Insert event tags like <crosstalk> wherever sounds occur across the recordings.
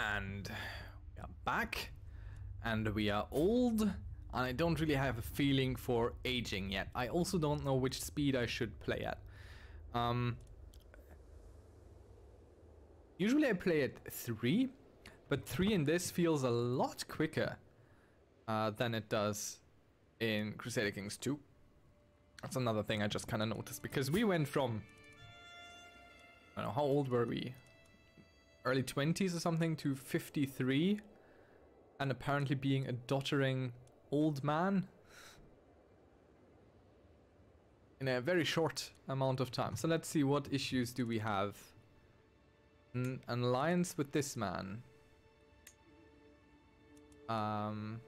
And we are back. And we are old. And I don't really have a feeling for aging yet. I also don't know which speed I should play at. Um, usually I play at 3. But 3 in this feels a lot quicker uh, than it does in Crusader Kings 2. That's another thing I just kind of noticed. Because we went from... I don't know, how old were we? Early 20s or something to 53 and apparently being a doddering old man in a very short amount of time. So let's see what issues do we have. An alliance with this man. Um,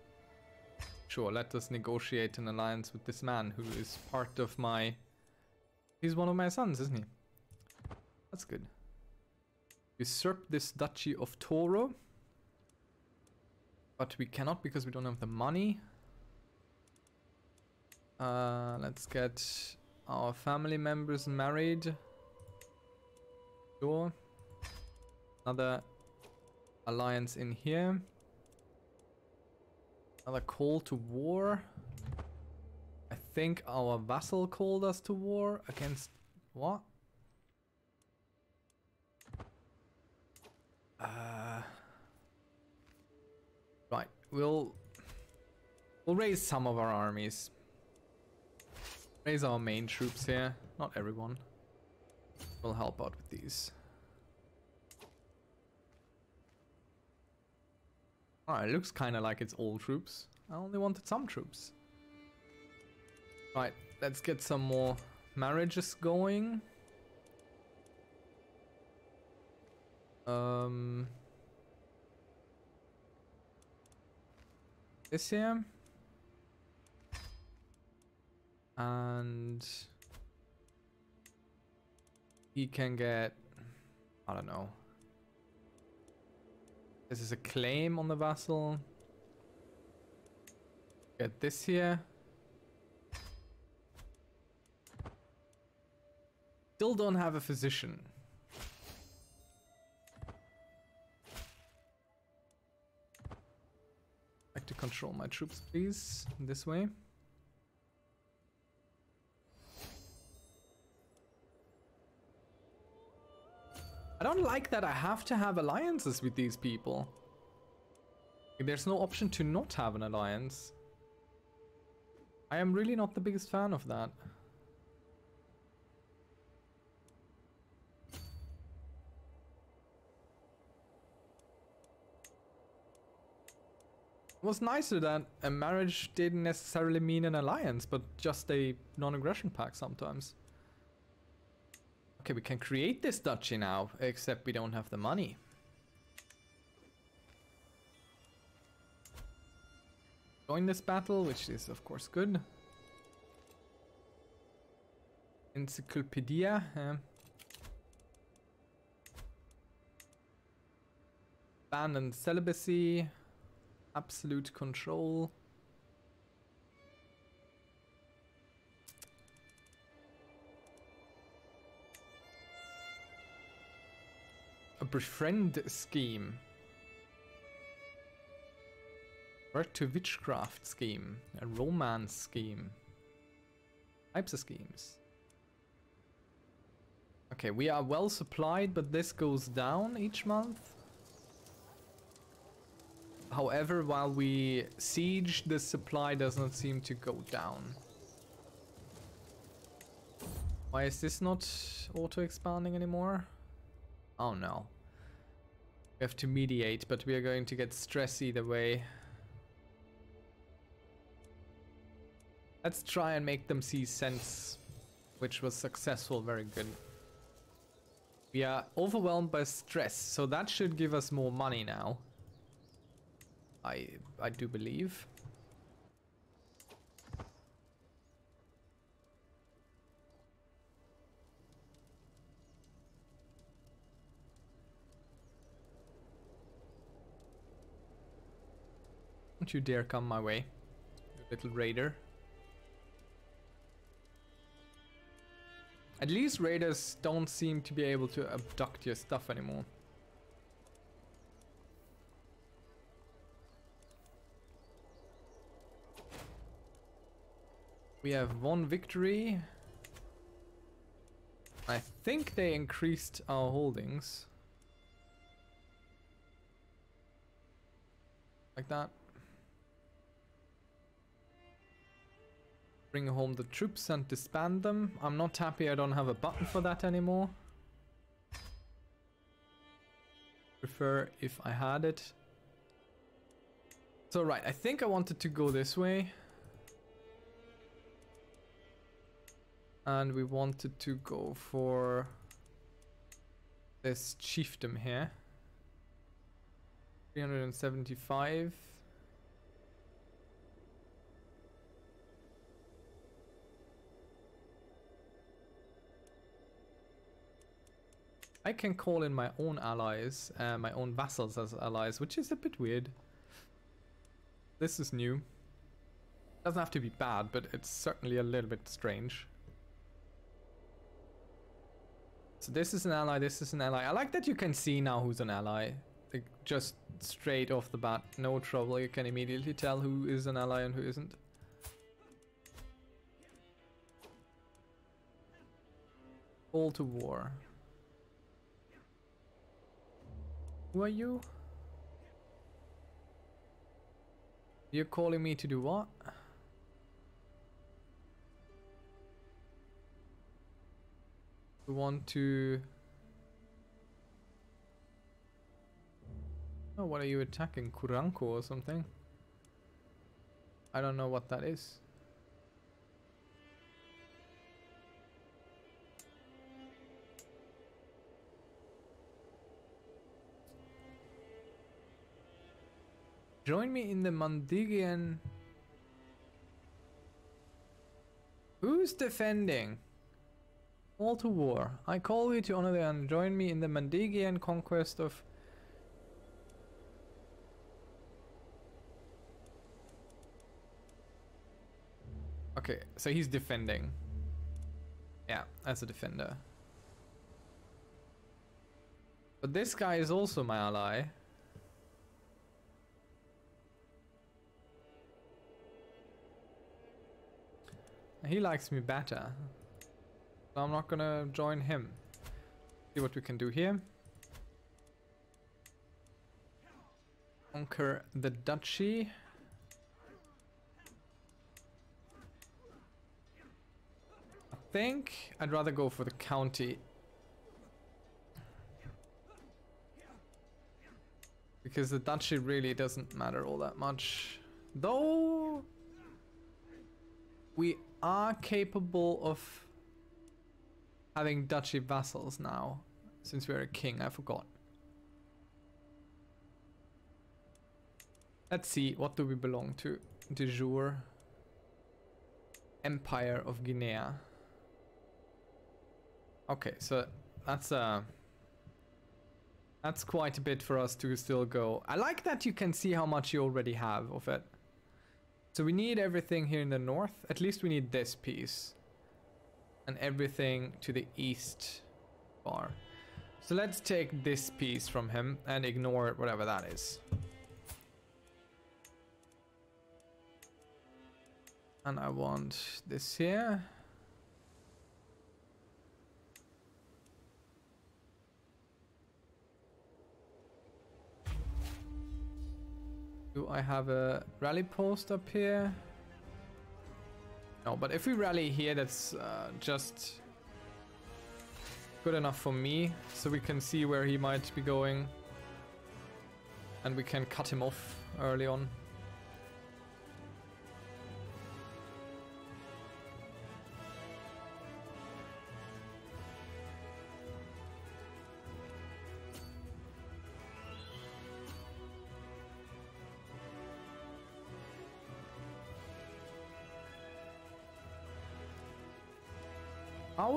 sure, let us negotiate an alliance with this man who is part of my... He's one of my sons, isn't he? That's good usurp this duchy of Toro. But we cannot because we don't have the money. Uh, let's get our family members married. Sure. Another alliance in here. Another call to war. I think our vassal called us to war against what? Uh, right, we'll we'll raise some of our armies. Raise our main troops here, not everyone. We'll help out with these. Alright, looks kind of like it's all troops. I only wanted some troops. Right, let's get some more marriages going. Um, this here. And he can get, I don't know. This is a claim on the vassal. Get this here. Still don't have a physician. Control my troops, please. This way. I don't like that I have to have alliances with these people. There's no option to not have an alliance. I am really not the biggest fan of that. Was nicer that a marriage didn't necessarily mean an alliance, but just a non-aggression pact sometimes. Okay, we can create this duchy now, except we don't have the money. Join this battle, which is of course good. Encyclopedia. Uh, abandoned celibacy absolute control. A befriend scheme. Work to witchcraft scheme. A romance scheme. Types of schemes. Okay, we are well supplied, but this goes down each month. However, while we siege, the supply does not seem to go down. Why is this not auto-expanding anymore? Oh no. We have to mediate, but we are going to get stress either way. Let's try and make them see sense, which was successful, very good. We are overwhelmed by stress, so that should give us more money now. I I do believe. Don't you dare come my way, you little raider. At least raiders don't seem to be able to abduct your stuff anymore. We have one victory. I think they increased our holdings. Like that. Bring home the troops and disband them. I'm not happy I don't have a button for that anymore. Prefer if I had it. So right, I think I wanted to go this way. And we wanted to go for this chiefdom here. 375. I can call in my own allies, uh, my own vassals as allies, which is a bit weird. This is new. Doesn't have to be bad, but it's certainly a little bit strange. So this is an ally, this is an ally. I like that you can see now who's an ally. Like just straight off the bat, no trouble. You can immediately tell who is an ally and who isn't. All to war. Who are you? You're calling me to do what? We want to... Oh, what are you attacking? Kuranko or something? I don't know what that is. Join me in the Mandigian... Who's defending? All to war. I call you to honor and join me in the Mandigian conquest of... Okay, so he's defending. Yeah, as a defender. But this guy is also my ally. He likes me better. I'm not gonna join him. See what we can do here. Conquer the duchy. I think I'd rather go for the county. Because the duchy really doesn't matter all that much. Though we are capable of having duchy vassals now, since we're a king, I forgot. Let's see, what do we belong to? De jure. Empire of Guinea. Okay, so that's uh that's quite a bit for us to still go. I like that you can see how much you already have of it. So we need everything here in the north. At least we need this piece and everything to the east bar. So let's take this piece from him and ignore whatever that is. And I want this here. Do I have a rally post up here? No, but if we rally here, that's uh, just good enough for me. So we can see where he might be going. And we can cut him off early on.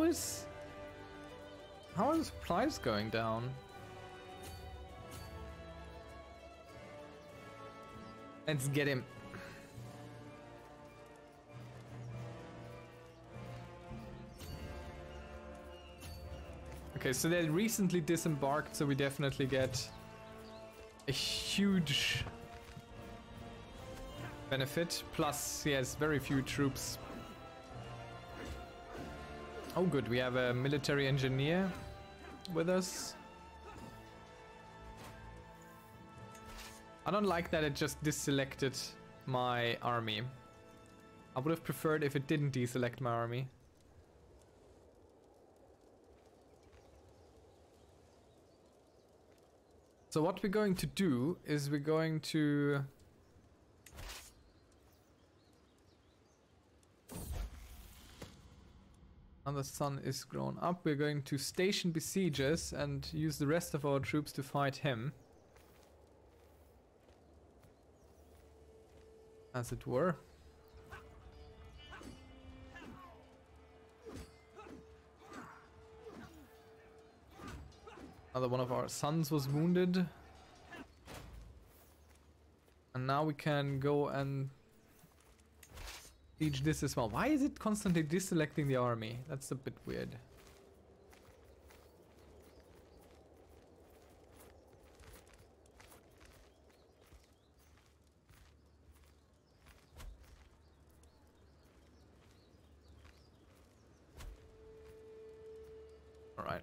Is... How are the supplies going down? Let's get him. Okay, so they recently disembarked, so we definitely get a huge benefit. Plus, he has very few troops Oh good, we have a military engineer with us. I don't like that it just deselected my army. I would have preferred if it didn't deselect my army. So what we're going to do is we're going to Now the son is grown up, we're going to station besiegers and use the rest of our troops to fight him. As it were. Another one of our sons was wounded. And now we can go and siege this as well. Why is it constantly deselecting the army? That's a bit weird. Alright.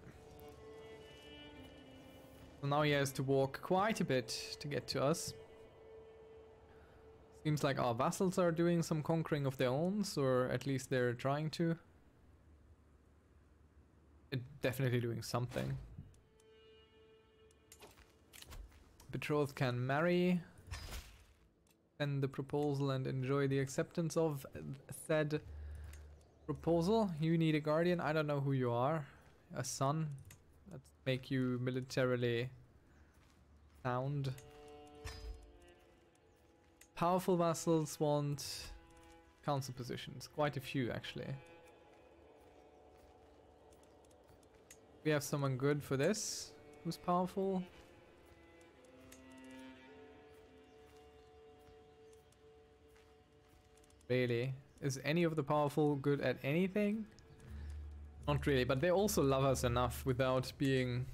Now he has to walk quite a bit to get to us. Seems like our vassals are doing some conquering of their own, or at least they're trying to. It definitely doing something. Betrothed can marry. Send the proposal and enjoy the acceptance of said proposal. You need a guardian. I don't know who you are. A son. Let's make you militarily sound. Powerful vassals want council positions. Quite a few, actually. We have someone good for this. Who's powerful? Really? Is any of the powerful good at anything? Not really, but they also love us enough without being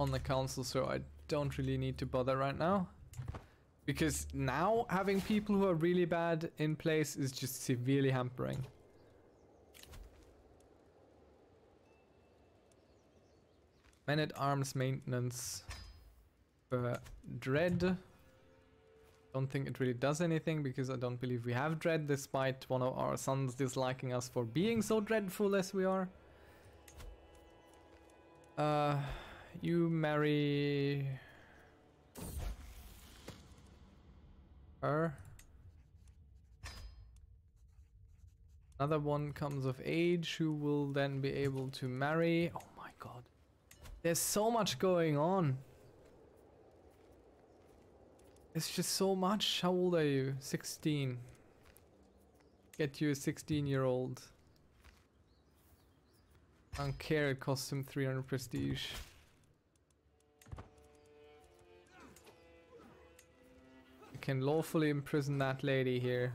on the council, so I don't really need to bother right now. Because now having people who are really bad in place is just severely hampering. Men at arms maintenance dread. Don't think it really does anything because I don't believe we have dread despite one of our sons disliking us for being so dreadful as we are. Uh, you marry her. Another one comes of age who will then be able to marry. Oh my god. There's so much going on. It's just so much. How old are you? 16. Get you a 16 year old. I don't care, it costs him 300 prestige. Can lawfully imprison that lady here.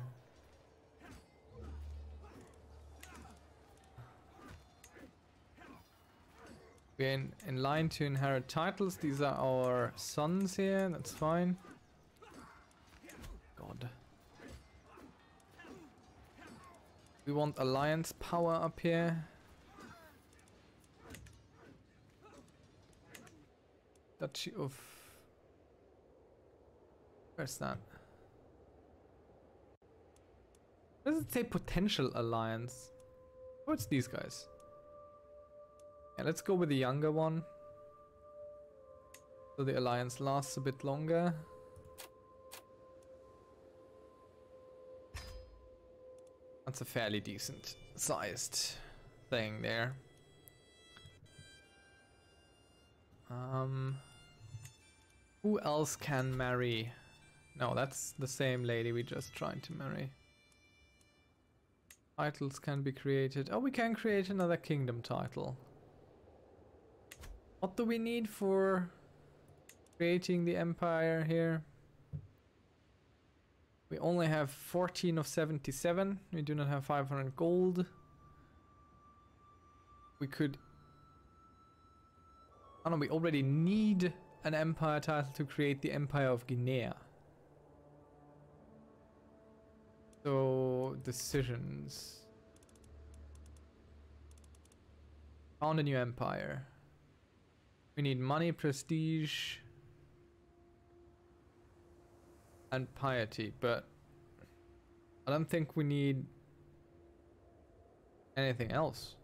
We're in, in line to inherit titles. These are our sons here. That's fine. God. We want alliance power up here. Duchy of Where's that? Does it say potential alliance? It's these guys. Yeah, let's go with the younger one. So the alliance lasts a bit longer. That's a fairly decent sized thing there. Um, who else can marry no, that's the same lady we just tried to marry. Titles can be created. Oh, we can create another kingdom title. What do we need for creating the empire here? We only have 14 of 77. We do not have 500 gold. We could... Oh no, we already need an empire title to create the Empire of Guinea. So, decisions. Found a new empire. We need money, prestige, and piety, but I don't think we need anything else.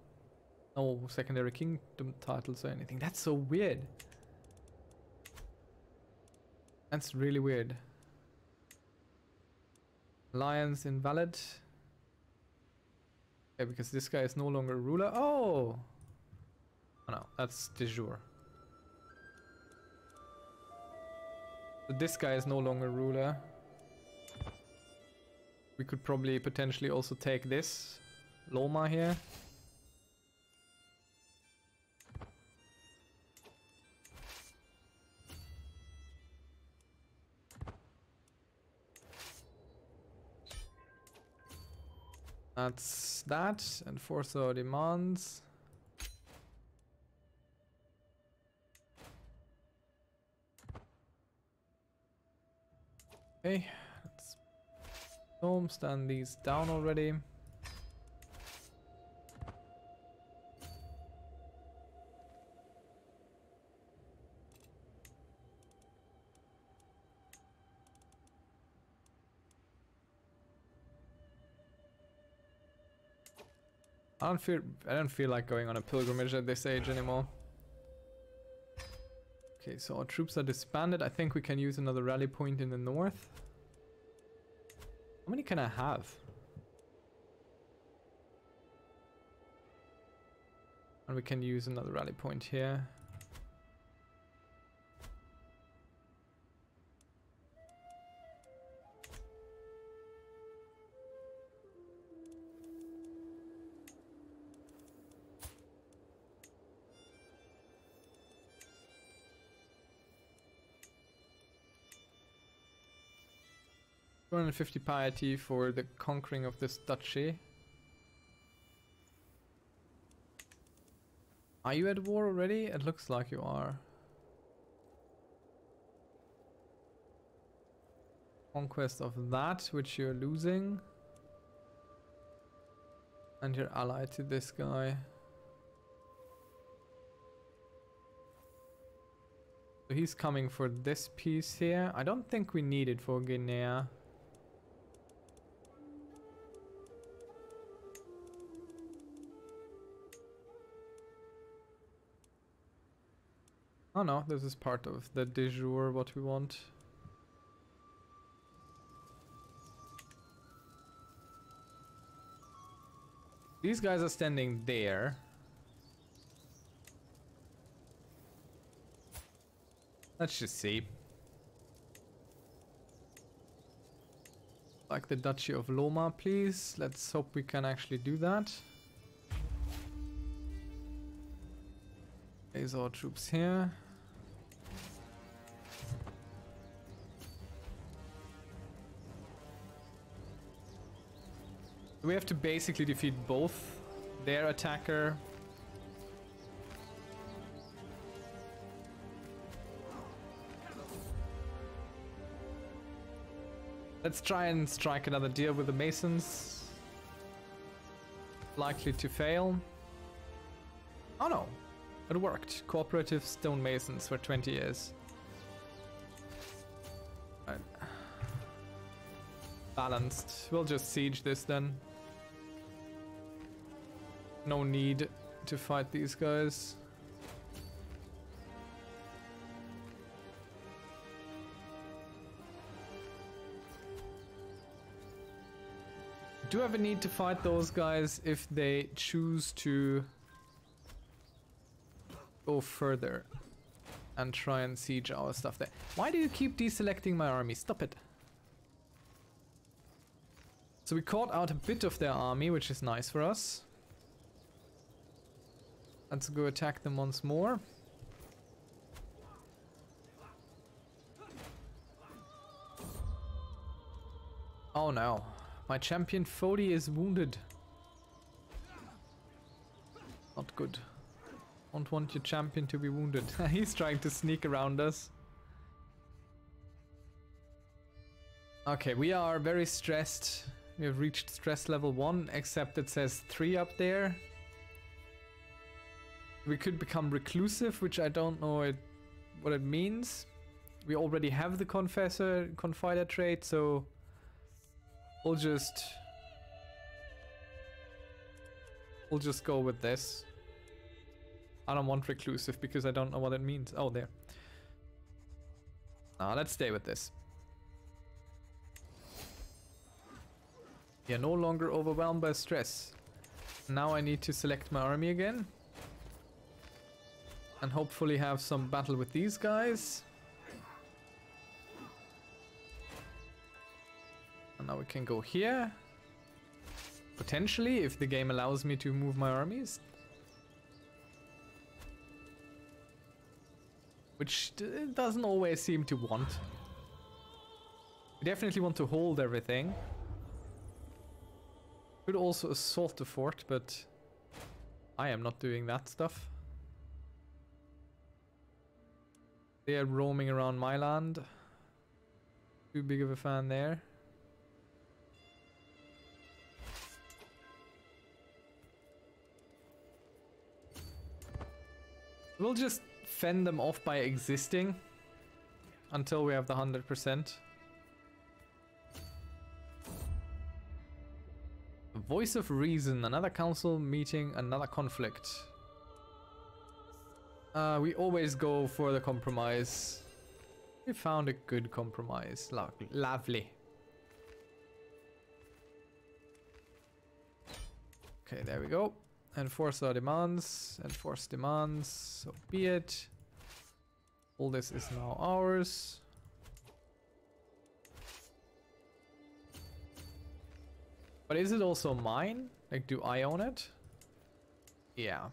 No secondary kingdom titles or anything. That's so weird. That's really weird. Alliance invalid. Yeah, because this guy is no longer a ruler. Oh! Oh no, that's de jure. This guy is no longer ruler. We could probably potentially also take this Loma here. That's that, enforce our demands. Okay, let's home stand these down already. I don't feel I don't feel like going on a pilgrimage at this age anymore. Okay, so our troops are disbanded. I think we can use another rally point in the north. How many can I have? And we can use another rally point here. 250 piety for the conquering of this duchy. Are you at war already? It looks like you are. Conquest of that, which you're losing. And you're allied to this guy. So he's coming for this piece here. I don't think we need it for Guinea. Oh no, this is part of the de jure what we want. These guys are standing there. Let's just see. Like the Duchy of Loma, please. Let's hope we can actually do that. There's our troops here. We have to basically defeat both their attacker Let's try and strike another deal with the Masons. Likely to fail. Oh no, it worked. Cooperative stonemasons for 20 years. Right. Balanced. We'll just siege this then no need to fight these guys. Do have a need to fight those guys if they choose to go further and try and siege our stuff there. Why do you keep deselecting my army? Stop it. So we caught out a bit of their army, which is nice for us. Let's go attack them once more. Oh no. My champion Fodi is wounded. Not good. Don't want your champion to be wounded. <laughs> He's trying to sneak around us. Okay, we are very stressed. We have reached stress level 1, except it says 3 up there. We could become reclusive, which I don't know it, what it means. We already have the confessor, confider trait, so we'll just we'll just go with this. I don't want reclusive because I don't know what it means. Oh, there. Now let's stay with this. You're no longer overwhelmed by stress. Now I need to select my army again. And hopefully have some battle with these guys. And now we can go here. Potentially, if the game allows me to move my armies. Which it doesn't always seem to want. We definitely want to hold everything. Could also assault the fort, but I am not doing that stuff. They are roaming around my land. Too big of a fan there. We'll just fend them off by existing until we have the 100%. Voice of Reason, another council meeting, another conflict. Uh, we always go for the compromise. We found a good compromise. Lo lovely. Okay, there we go. Enforce our demands. Enforce demands. So be it. All this is now ours. But is it also mine? Like, do I own it? Yeah.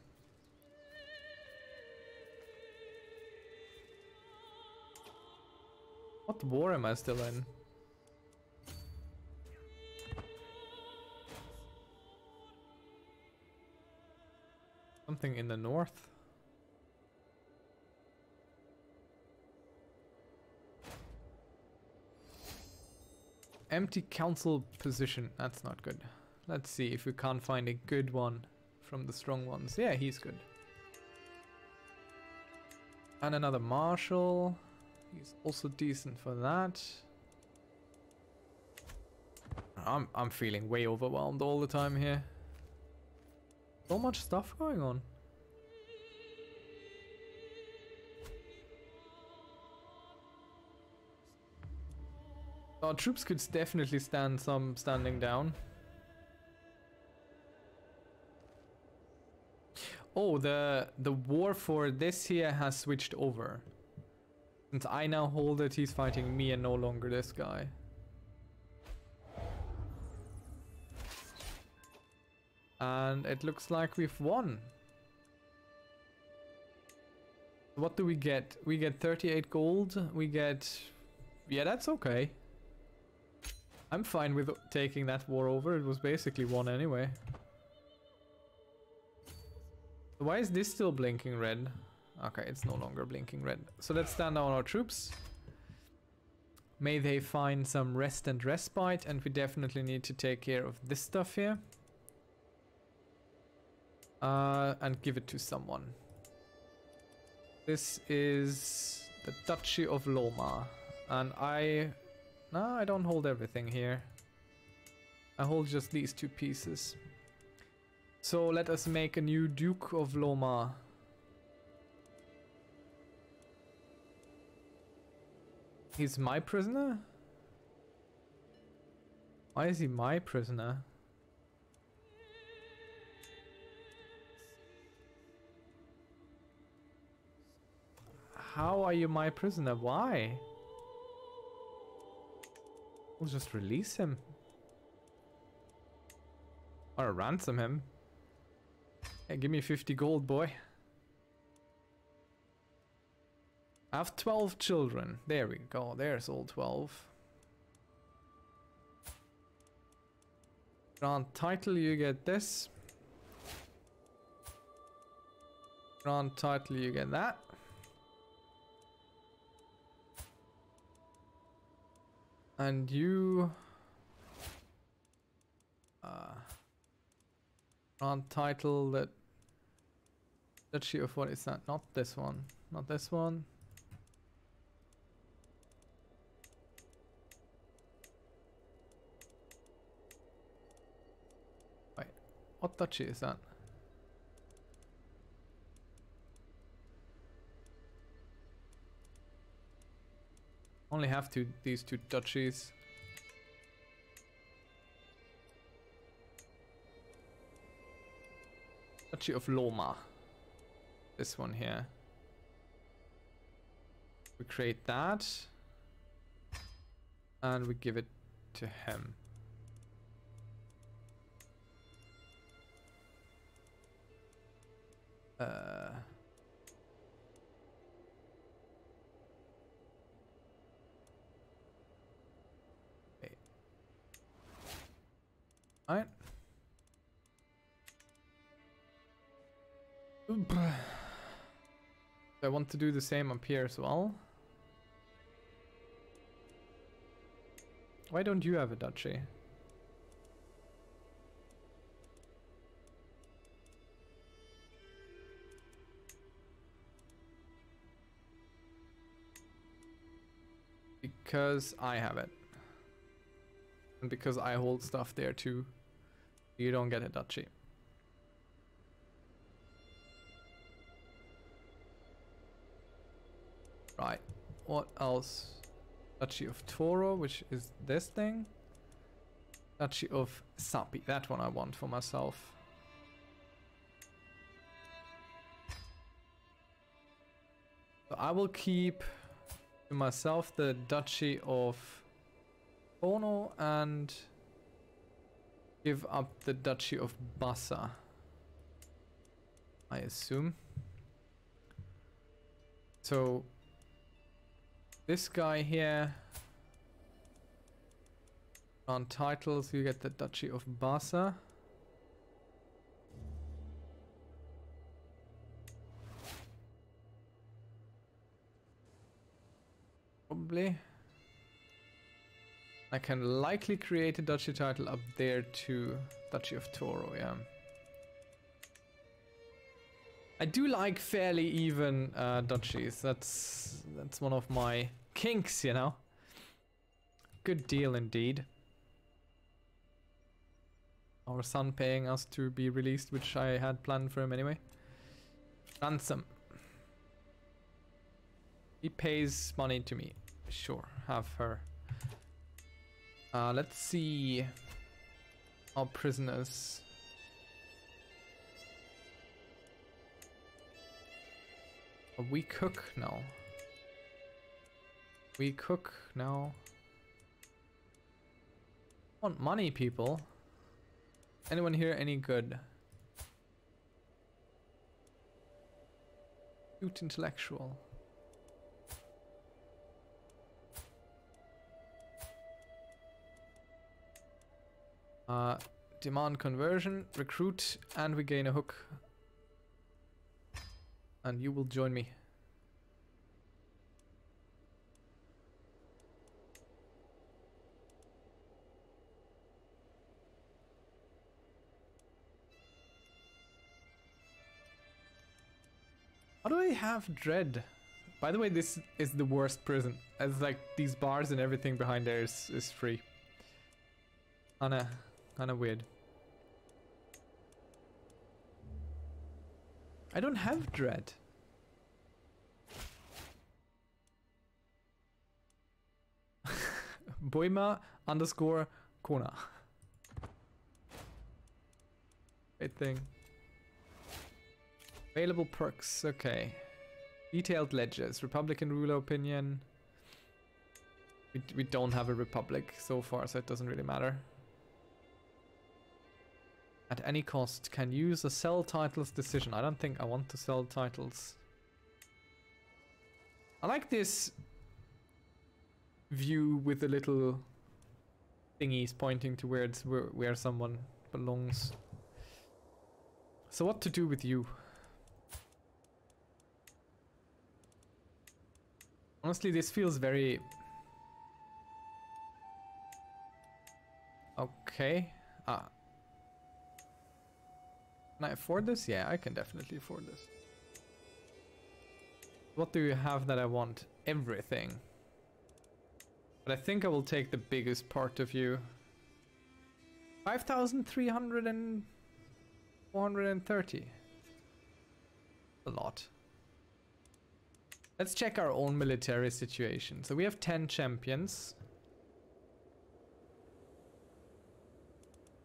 What war am I still in? Something in the north? Empty council position. That's not good. Let's see if we can't find a good one from the strong ones. Yeah, he's good. And another marshal. He's also decent for that. I'm I'm feeling way overwhelmed all the time here. So much stuff going on. Our troops could definitely stand some standing down. Oh, the the war for this here has switched over. Since I now hold it, he's fighting me and no longer this guy. And it looks like we've won. What do we get? We get 38 gold. We get... Yeah, that's okay. I'm fine with taking that war over. It was basically won anyway. Why is this still blinking red? Okay, it's no longer blinking red. So let's stand down our troops. May they find some rest and respite, and we definitely need to take care of this stuff here. Uh, and give it to someone. This is the Duchy of Loma, and I no, I don't hold everything here. I hold just these two pieces. So let us make a new Duke of Loma. He's my prisoner? Why is he my prisoner? How are you my prisoner? Why? We'll just release him. Or ransom him. Hey, give me 50 gold, boy. I have 12 children. There we go. There's all 12. Grant title, you get this. Grant title, you get that. And you... Uh, on title that Duchy of what is that? Not this one. Not this one. What duchy is that? Only have two these two duchies. Duchy of Loma. This one here. We create that. And we give it to him. Uh... Alright. I want to do the same up here as well. Why don't you have a duchy? Because I have it. And because I hold stuff there too, you don't get a duchy. Right, what else? Duchy of Toro, which is this thing. Duchy of Sapi, that one I want for myself. So I will keep myself the Duchy of Bono and give up the Duchy of Bassa. I assume. So this guy here on titles you get the Duchy of Bassa. Probably. I can likely create a duchy title up there too. Duchy of Toro, yeah. I do like fairly even uh, duchies. That's that's one of my kinks, you know. Good deal indeed. Our son paying us to be released, which I had planned for him anyway. Ransom. He pays money to me. Sure, have her. Uh, let's see our prisoners. We cook now. We cook now. Want money, people? Anyone here any good? Cute intellectual. Uh, demand conversion, recruit, and we gain a hook. And you will join me. How do I have dread? By the way, this is the worst prison. It's like these bars and everything behind there is, is free. Kinda, kinda weird. I don't have dread. <laughs> Boima underscore Kona. Great thing. Available perks, okay. Detailed ledgers, Republican ruler opinion. We, we don't have a republic so far, so it doesn't really matter at any cost can use a sell titles decision. I don't think I want to sell titles. I like this view with the little thingies pointing towards where, where someone belongs. So what to do with you? Honestly, this feels very... Okay. Ah, can I afford this? Yeah, I can definitely afford this. What do you have that I want? Everything. But I think I will take the biggest part of you. 5,300 and 430. A lot. Let's check our own military situation. So we have 10 champions.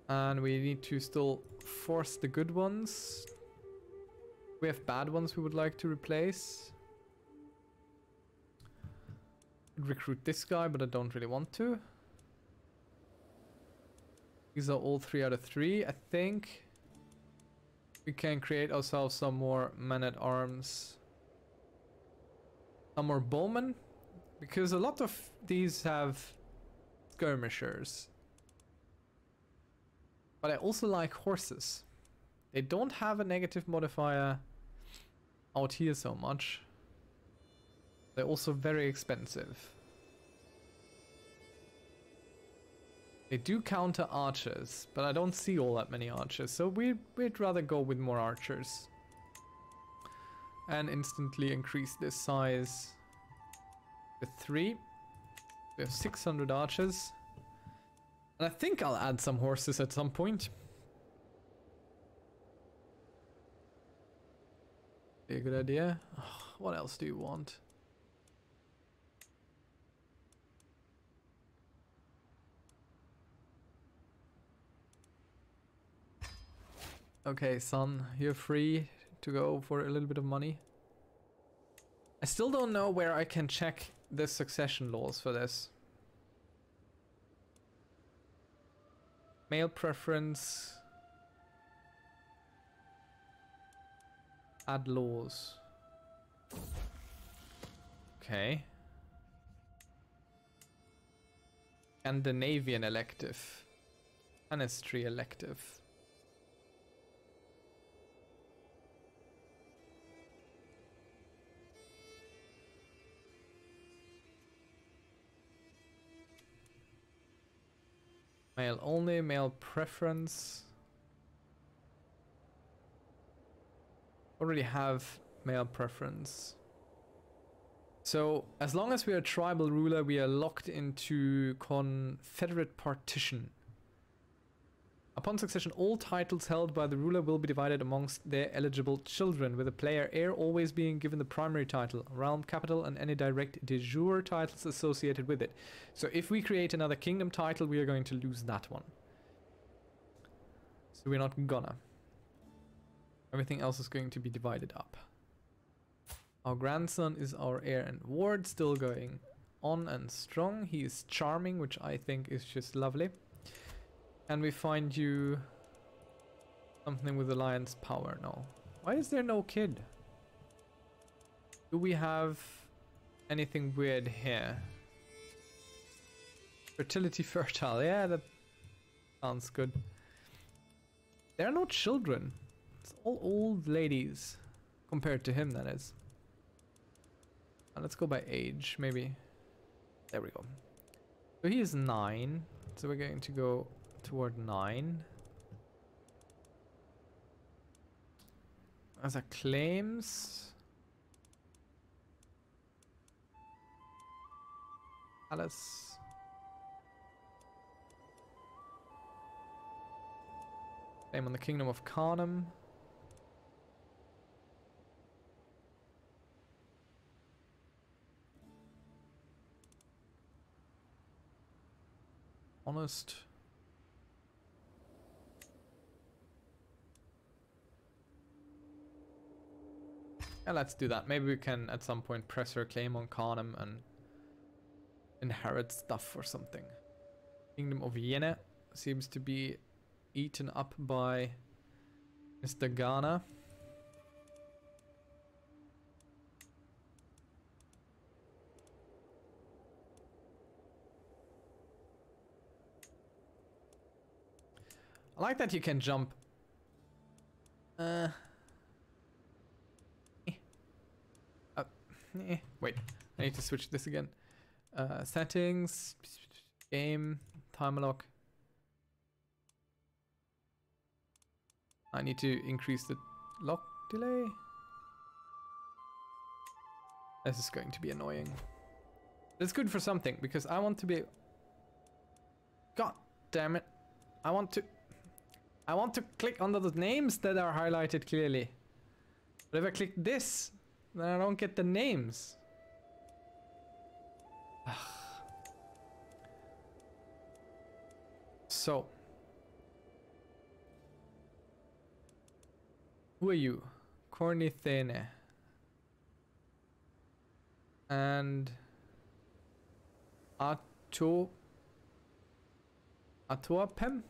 And we need to still force the good ones. We have bad ones we would like to replace. Recruit this guy, but I don't really want to. These are all three out of three, I think. We can create ourselves some more men-at-arms. Some more bowmen. Because a lot of these have skirmishers. But I also like horses. They don't have a negative modifier out here so much. They're also very expensive. They do counter archers, but I don't see all that many archers, so we'd, we'd rather go with more archers. And instantly increase this size to 3. We have 600 archers. And I think I'll add some horses at some point. Be a good idea. What else do you want? Okay, son, you're free to go for a little bit of money. I still don't know where I can check the succession laws for this. Male preference. Add laws. Okay. Scandinavian elective. Tanistry elective. Male only, male preference. Already have male preference. So, as long as we are a tribal ruler, we are locked into confederate partition. Upon succession, all titles held by the ruler will be divided amongst their eligible children, with the player heir always being given the primary title, realm capital, and any direct de jure titles associated with it. So if we create another kingdom title, we are going to lose that one. So we're not gonna. Everything else is going to be divided up. Our grandson is our heir and ward, still going on and strong. He is charming, which I think is just lovely. Can we find you something with alliance power? No. Why is there no kid? Do we have anything weird here? Fertility <laughs> fertile. Yeah, that sounds good. There are no children. It's all old ladies. Compared to him, that is. Uh, let's go by age, maybe. There we go. So he is nine. So we're going to go toward 9. As a claims. Alice. Claim on the Kingdom of Carnum. Honest. Yeah, let's do that. Maybe we can at some point press her claim on Carnum and inherit stuff or something. Kingdom of Yene seems to be eaten up by Mr. Ghana. I like that you can jump. Uh, Eh, wait, I need to switch this again. Uh, settings, game, time lock. I need to increase the lock delay. This is going to be annoying. It's good for something because I want to be. God damn it! I want to. I want to click on the names that are highlighted clearly. But if I click this, then I don't get the names. so. Who are you? Cornithene. And Ato Atoapem?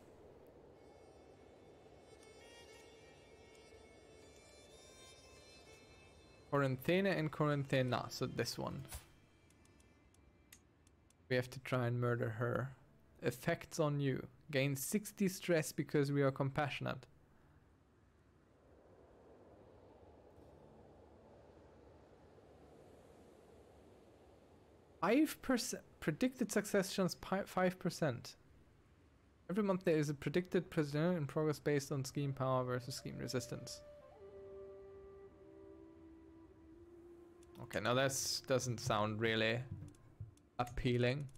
Corinthena and Corinthena, so this one. We have to try and murder her. Effects on you. Gain 60 stress because we are compassionate. Five percent predicted success chance five percent. Every month there is a predicted president in progress based on scheme power versus scheme resistance. Okay, now this doesn't sound really appealing.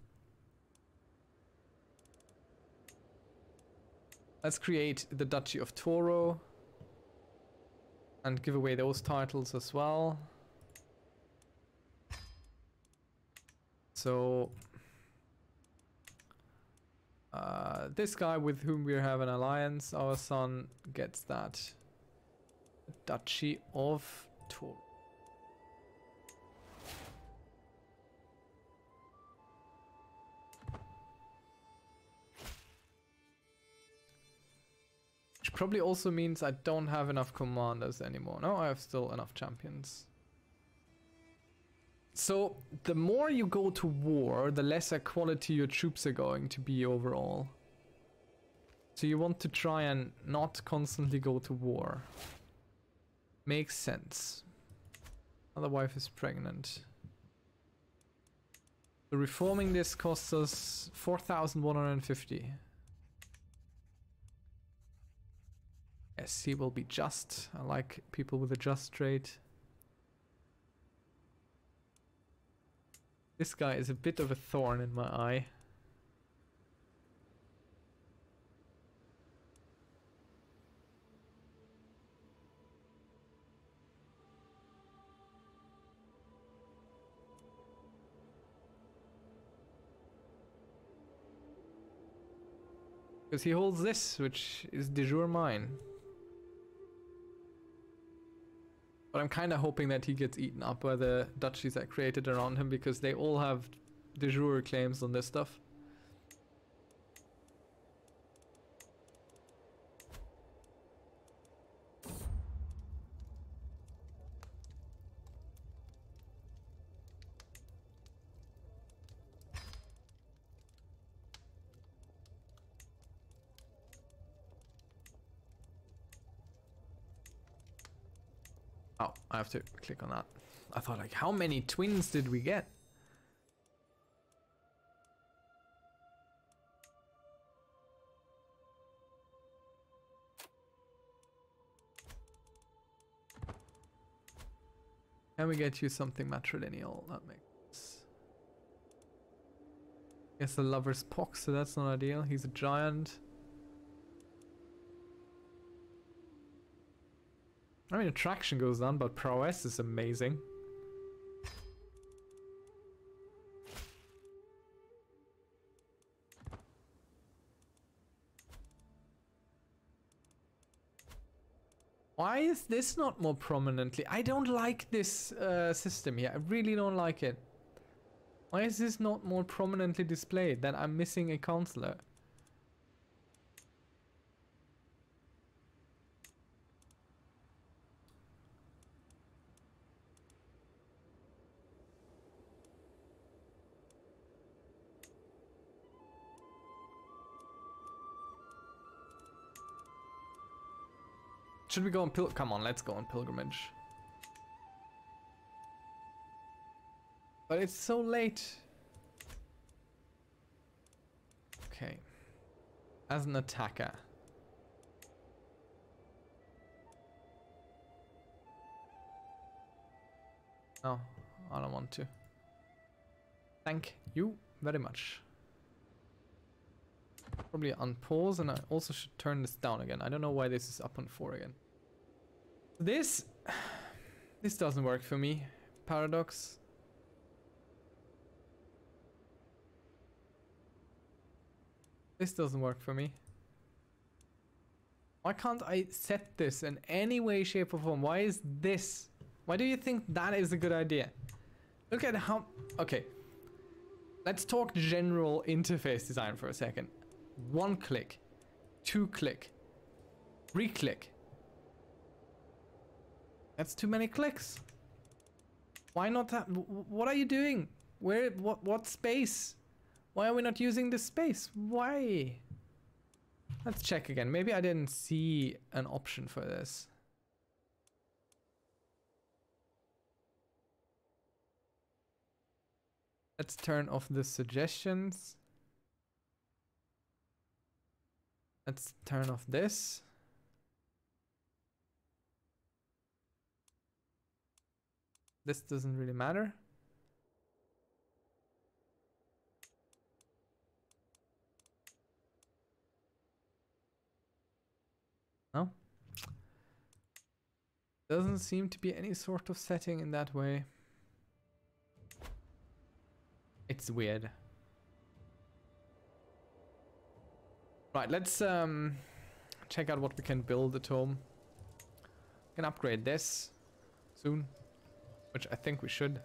Let's create the Duchy of Toro and give away those titles as well. So uh, this guy with whom we have an alliance, our son gets that Duchy of Toro. Probably also means I don't have enough commanders anymore. No, I have still enough champions. So, the more you go to war, the lesser quality your troops are going to be overall. So you want to try and not constantly go to war. Makes sense. Other wife is pregnant. So reforming this costs us 4,150. He will be just. I like people with a just rate. This guy is a bit of a thorn in my eye. Because he holds this, which is de jure mine. But I'm kind of hoping that he gets eaten up by the duchies that created around him because they all have de jure claims on this stuff. I have to click on that. I thought like, how many twins did we get? Can we get you something matrilineal? That makes. Guess the lover's pox, so that's not ideal. He's a giant. I mean, attraction goes down, but prowess is amazing. Why is this not more prominently? I don't like this uh, system here. I really don't like it. Why is this not more prominently displayed? That I'm missing a counselor. Should we go on pil- Come on, let's go on pilgrimage. But it's so late. Okay. As an attacker. Oh, I don't want to. Thank you very much. Probably unpause and I also should turn this down again. I don't know why this is up on 4 again. This... This doesn't work for me. Paradox. This doesn't work for me. Why can't I set this in any way, shape or form? Why is this? Why do you think that is a good idea? Look at how... Okay. Let's talk general interface design for a second. One click. Two click. Three click. That's too many clicks. Why not that? What are you doing? Where? What? What space? Why are we not using this space? Why? Let's check again. Maybe I didn't see an option for this. Let's turn off the suggestions. Let's turn off this. This doesn't really matter. No? Doesn't seem to be any sort of setting in that way. It's weird. Right, let's um, check out what we can build at home. Can upgrade this soon, which I think we should.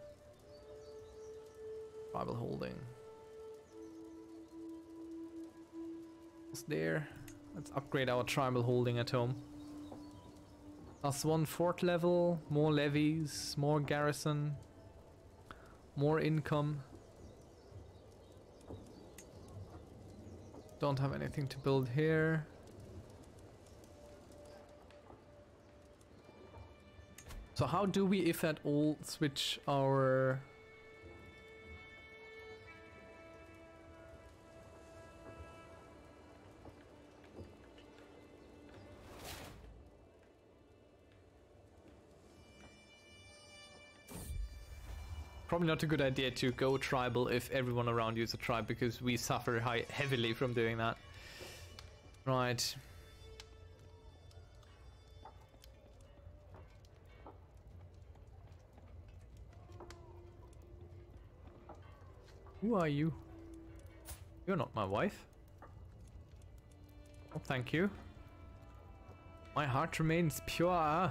Tribal holding. What's there? Let's upgrade our tribal holding at home. Plus one fort level, more levies, more garrison, more income. Don't have anything to build here. So how do we, if at all, switch our... Probably not a good idea to go tribal if everyone around you is a tribe because we suffer heavily from doing that. Right. Who are you? You're not my wife. Oh, thank you. My heart remains pure.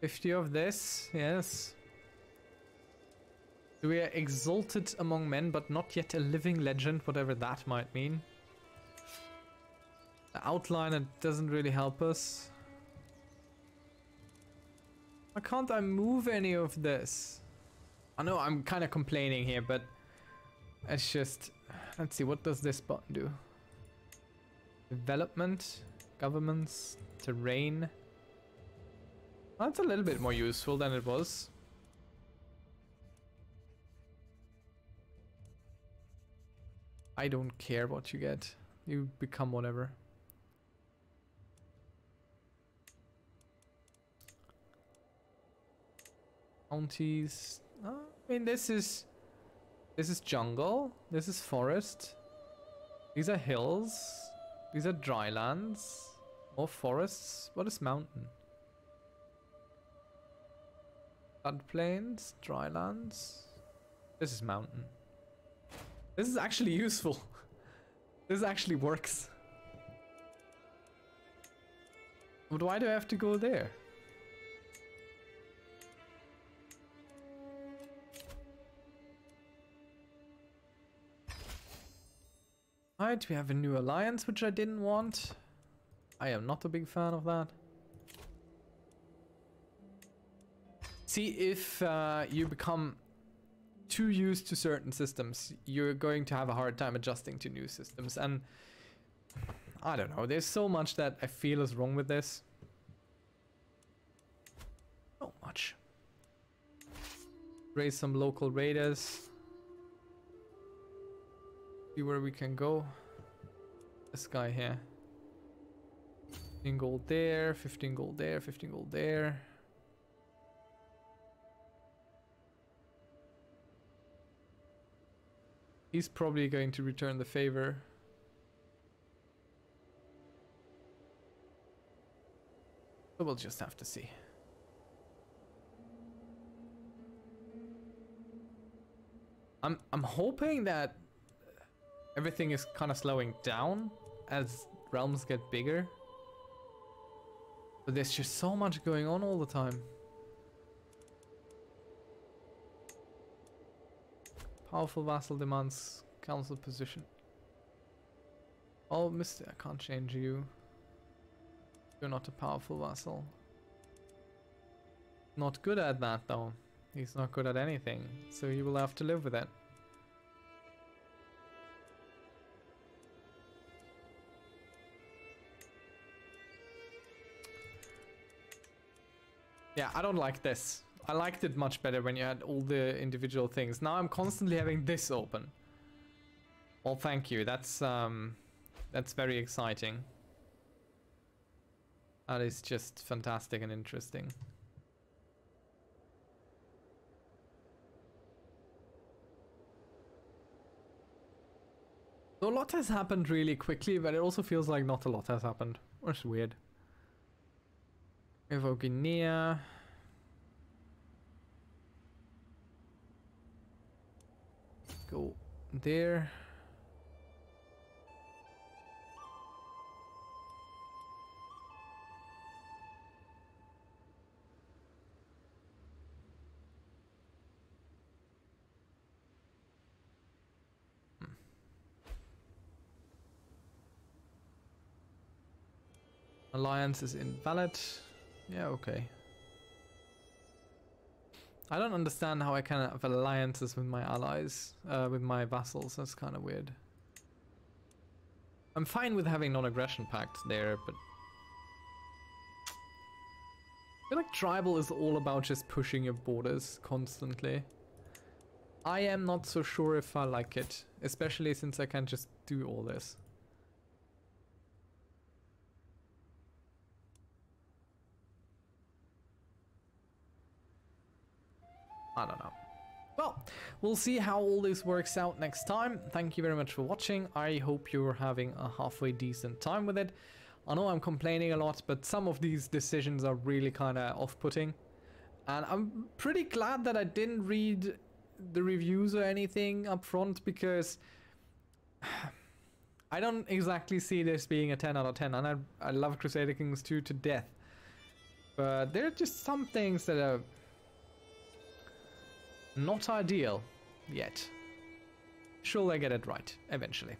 50 of this, yes. We are exalted among men, but not yet a living legend, whatever that might mean. The outliner doesn't really help us. Why can't I move any of this? I know I'm kind of complaining here, but it's just... Let's see, what does this button do? Development, governments, terrain. That's a little bit more useful than it was. I don't care what you get. You become whatever. Counties. I mean, this is... This is jungle. This is forest. These are hills. These are drylands. More forests. What is mountain? Floodplains. Drylands. This is mountain. This is actually <laughs> useful. This actually works. But why do I have to go there? We have a new alliance, which I didn't want. I am not a big fan of that. See, if uh, you become too used to certain systems, you're going to have a hard time adjusting to new systems. And I don't know, there's so much that I feel is wrong with this. So much. Raise some local raiders. See where we can go. This guy here. 15 gold there, 15 gold there, 15 gold there. He's probably going to return the favor. But we'll just have to see. I'm I'm hoping that everything is kind of slowing down as realms get bigger. But there's just so much going on all the time. Powerful vassal demands council position. Oh, mister, I can't change you. You're not a powerful vassal. Not good at that though. He's not good at anything, so he will have to live with it. I don't like this. I liked it much better when you had all the individual things. Now I'm constantly having this open. Well, thank you. That's um, that's very exciting. That is just fantastic and interesting. So a lot has happened really quickly, but it also feels like not a lot has happened. Which is weird. Evo Go there. Hmm. Alliance is invalid. Yeah, okay. I don't understand how I can have alliances with my allies, uh, with my vassals. That's kind of weird. I'm fine with having non-aggression pact there, but... I feel like tribal is all about just pushing your borders constantly. I am not so sure if I like it, especially since I can just do all this. Well, see how all this works out next time. Thank you very much for watching. I hope you're having a halfway decent time with it. I know I'm complaining a lot, but some of these decisions are really kind of off-putting. And I'm pretty glad that I didn't read the reviews or anything up front because <sighs> I don't exactly see this being a 10 out of 10 and I, I love Crusader Kings 2 to death. But there are just some things that are not ideal yet. Sure, I get it right, eventually.